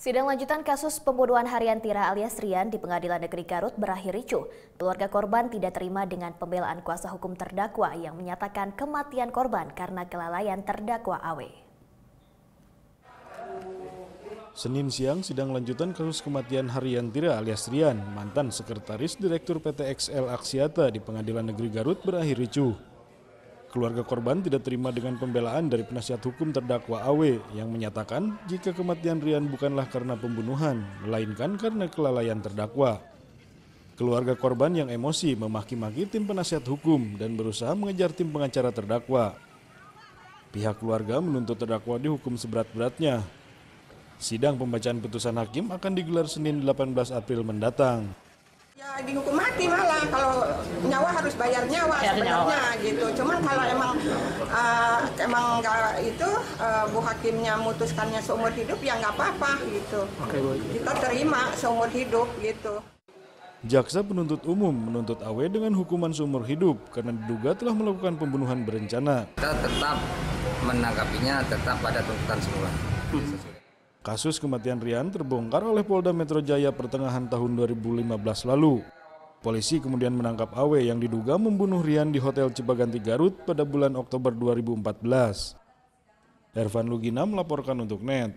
Sidang lanjutan kasus pembunuhan Harian Tira alias Rian di Pengadilan Negeri Garut berakhir ricuh. Keluarga korban tidak terima dengan pembelaan kuasa hukum terdakwa yang menyatakan kematian korban karena kelalaian terdakwa Awe. Senin siang, sidang lanjutan kasus kematian Harian Tira alias Rian, mantan sekretaris Direktur PT XL Aksiata di Pengadilan Negeri Garut berakhir ricuh. Keluarga korban tidak terima dengan pembelaan dari penasihat hukum terdakwa AW yang menyatakan jika kematian Rian bukanlah karena pembunuhan, melainkan karena kelalaian terdakwa. Keluarga korban yang emosi memaki-maki tim penasihat hukum dan berusaha mengejar tim pengacara terdakwa. Pihak keluarga menuntut terdakwa dihukum seberat-beratnya. Sidang pembacaan putusan hakim akan digelar Senin 18 April mendatang. Ya dihukum mati malah kalau bayar nyawa Ya, sebenarnya nyawa. gitu. Cuman kalau emang uh, emang nggak itu uh, bu hakimnya memutuskannya seumur hidup ya nggak apa-apa gitu. Kita terima seumur hidup gitu. Jaksa penuntut umum menuntut AW dengan hukuman seumur hidup karena diduga telah melakukan pembunuhan berencana. kita tetap menanggapinya tetap pada tuntutan semula. Kasus kematian Rian terbongkar oleh Polda Metro Jaya pertengahan tahun 2015 lalu. Polisi kemudian menangkap Awe yang diduga membunuh Rian di Hotel Cipaganti Garut pada bulan Oktober 2014. Ervan Lugina melaporkan untuk NET.